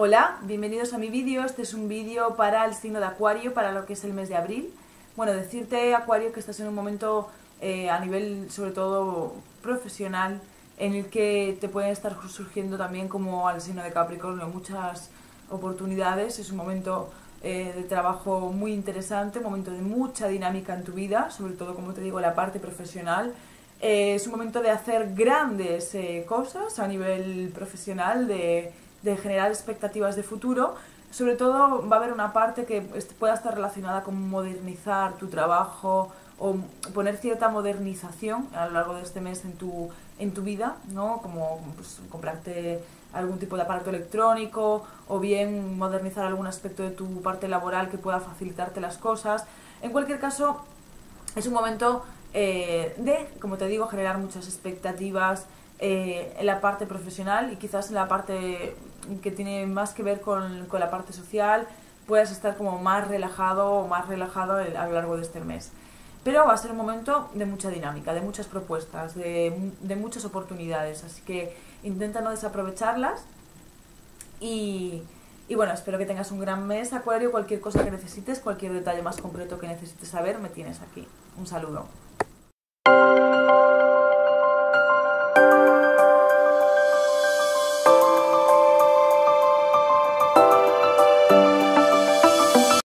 Hola, bienvenidos a mi vídeo. Este es un vídeo para el signo de Acuario, para lo que es el mes de abril. Bueno, decirte, Acuario, que estás en un momento eh, a nivel, sobre todo, profesional, en el que te pueden estar surgiendo también, como al signo de Capricornio, muchas oportunidades. Es un momento eh, de trabajo muy interesante, un momento de mucha dinámica en tu vida, sobre todo, como te digo, la parte profesional. Eh, es un momento de hacer grandes cosas a nivel profesional, de de generar expectativas de futuro. Sobre todo va a haber una parte que pueda estar relacionada con modernizar tu trabajo o poner cierta modernización a lo largo de este mes en tu, en tu vida, ¿no? Como pues, comprarte algún tipo de aparato electrónico o bien modernizar algún aspecto de tu parte laboral que pueda facilitarte las cosas. En cualquier caso, es un momento eh, de, como te digo, generar muchas expectativas eh, en la parte profesional y quizás en la parte que tiene más que ver con, con la parte social, puedas estar como más relajado o más relajado a lo largo de este mes. Pero va a ser un momento de mucha dinámica, de muchas propuestas, de, de muchas oportunidades, así que intenta no desaprovecharlas y, y bueno, espero que tengas un gran mes, Acuario. Cualquier cosa que necesites, cualquier detalle más concreto que necesites saber, me tienes aquí. Un saludo.